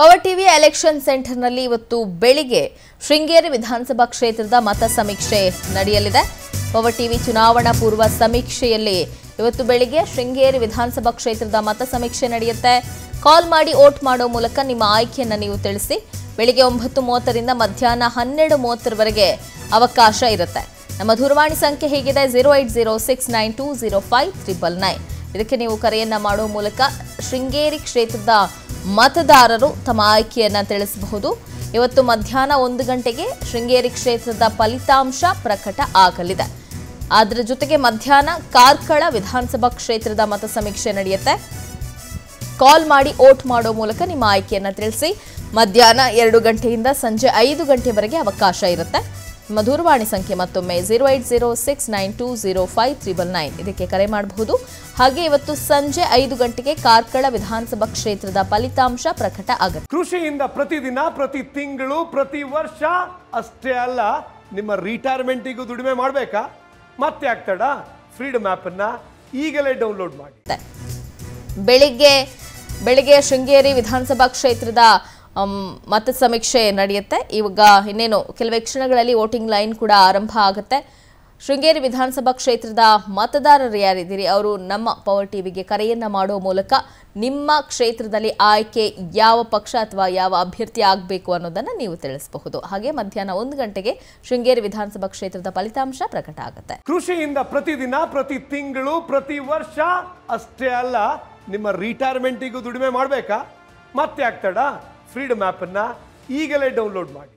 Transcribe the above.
Power TV election ಸೆಂಟರ್ನಲ್ಲಿ ಇವತ್ತು ಬೆಳಿಗ್ಗೆ ಶೃಂಗೇರಿ ವಿಧಾನಸಭಾ ಕ್ಷೇತ್ರದ ಮತ ಸಮೀಕ್ಷೆ ನಡೆಯಲಿದೆ. ಪವರ್ ಟಿವಿ ಚುನಾವಣಾ ಪೂರ್ವ ಸಮೀಕ್ಷೆಯಲ್ಲಿ ಇವತ್ತು ಬೆಳಿಗ್ಗೆ ಶೃಂಗೇರಿ ವಿಧಾನಸಭಾ ಕ್ಷೇತ್ರದ ಮತ ಸಮೀಕ್ಷೆ ನಡೆಯುತ್ತೆ. ಕಾಲ್ ಮಾಡಿ ಓಟ್ ಮಾಡೋ ಮೂಲಕ ನಿಮ್ಮ ಆಯ್ಕೆಯನ್ನು ನೀವು ತಿಳಿಸಿ. ಬೆಳಿಗ್ಗೆ ಒಂಬತ್ತು ಮೂವತ್ತರಿಂದ ಮಧ್ಯಾಹ್ನ ಹನ್ನೆರಡು ಮೂವತ್ತರವರೆಗೆ ಅವಕಾಶ ಇರುತ್ತೆ. ನಮ್ಮ ದೂರವಾಣಿ ಸಂಖ್ಯೆ ಹೇಗಿದೆ, zero eight zero six nine two zero five triple nine. ಇದಕ್ಕೆ ನೀವು ಕರೆಯನ್ನು ಮಾಡೋ ಮೂಲಕ ಶೃಂಗೇರಿ ಕ್ಷೇತ್ರದ ಮತದಾರರು ತಮ್ಮ ಆಯ್ಕೆಯನ್ನು ತಿಳಿಸಬಹುದು. ಇವತ್ತು ಮಧ್ಯಾಹ್ನ ಒಂದು ಗಂಟೆಗೆ ಶೃಂಗೇರಿ ಕ್ಷೇತ್ರದ ಫಲಿತಾಂಶ ಪ್ರಕಟ ಆಗಲಿದೆ. ಅದರ ಜೊತೆಗೆ ಮಧ್ಯಾಹ್ನ ಕಾರ್ಕಳ ವಿಧಾನಸಭಾ ಕ್ಷೇತ್ರದ ಮತ ಸಮೀಕ್ಷೆ ನಡೆಯುತ್ತೆ. ಕಾಲ್ ಮಾಡಿ ವೋಟ್ ಮಾಡೋ ಮೂಲಕ ನಿಮ್ಮ ಆಯ್ಕೆಯನ್ನು ತಿಳಿಸಿ. ಮಧ್ಯಾಹ್ನ ಎರಡು ಗಂಟೆಯಿಂದ ಸಂಜೆ ಐದು ಗಂಟೆವರೆಗೆ ಅವಕಾಶ ಇರುತ್ತೆ. ನಿಮ್ಮ ದೂರವಾಣಿ ಸಂಖ್ಯೆ ಮತ್ತೊಮ್ಮೆ zero eight zero six nine two zero five triple nine ಇದಕ್ಕೆ ಕರೆ ಮಾಡಬಹುದು. ಹಾಗೆ ಇವತ್ತು ಸಂಜೆ ಐದು ಗಂಟೆಗೆ ಕಾರ್ಕಳ ವಿಧಾನಸಭಾ ಕ್ಷೇತ್ರದ ಫಲಿತಾಂಶ ಪ್ರಕಟ ಆಗುತ್ತೆ. ಕೃಷಿಯಿಂದ ಪ್ರತಿದಿನ ಪ್ರತಿ ತಿಂಗಳು ಪ್ರತಿ ವರ್ಷ ಅಷ್ಟೇ ಅಲ್ಲ ನಿಮ್ಮ ರಿಟೈರ್ಮೆಂಟಿಗೂ ದುಡಿಮೆ ಮಾಡಬೇಕಾ? ಮತ್ತೆ ಆಗ್ತಾಡ ಫ್ರೀಡಮ್ ಆ್ಯಪನ್ನು ಈಗಲೇ ಡೌನ್ಲೋಡ್ ಮಾಡಿ. ಬೆಳಿಗ್ಗೆ ಬೆಳಿಗ್ಗೆ ಶೃಂಗೇರಿ ವಿಧಾನಸಭಾ ಕ್ಷೇತ್ರದ ಮತ ಸಮೀಕ್ಷೆ ನಡೆಯುತ್ತೆ. ಇವಾಗ ಇನ್ನೇನು ಕೆಲವೇ ಕ್ಷಣಗಳಲ್ಲಿ ವೋಟಿಂಗ್ ಲೈನ್ ಕೂಡ ಆರಂಭ ಆಗುತ್ತೆ. ಶೃಂಗೇರಿ ವಿಧಾನಸಭಾ ಕ್ಷೇತ್ರದ ಮತದಾರರು ಯಾರಿದ್ದೀರಿ? ಅವರು ನಮ್ಮ ಪವರ್ ಟಿವಿಗೆ ಕರೆಯನ್ನ ಮಾಡುವ ಮೂಲಕ ನಿಮ್ಮ ಕ್ಷೇತ್ರದಲ್ಲಿ ಆಯ್ಕೆ ಯಾವ ಪಕ್ಷ ಅಥವಾ ಯಾವ ಅಭ್ಯರ್ಥಿ ಆಗಬೇಕು ಅನ್ನೋದನ್ನು ನೀವು ತಿಳಿಸಬಹುದು. ಹಾಗೆ ಮಧ್ಯಾಹ್ನ ಒಂದು ಗಂಟೆಗೆ ಶೃಂಗೇರಿ ವಿಧಾನಸಭಾ ಕ್ಷೇತ್ರದ ಫಲಿತಾಂಶ ಪ್ರಕಟ ಆಗುತ್ತೆ. ಕೃಷಿಯಿಂದ ಪ್ರತಿದಿನ, ಪ್ರತಿ ತಿಂಗಳು, ಪ್ರತಿ ವರ್ಷ ಅಷ್ಟೇ ಅಲ್ಲ, ನಿಮ್ಮ ರಿಟೈರ್ಮೆಂಟಿಗೂ ದುಡಿಮೆ ಮಾಡಬೇಕಾ? ಮತ್ತೆ ಆಗ್ತಡ? ಫ್ರೀಡಮ್ ಆ್ಯಪನ್ನು ಈಗಲೇ ಡೌನ್ಲೋಡ್ ಮಾಡಿ.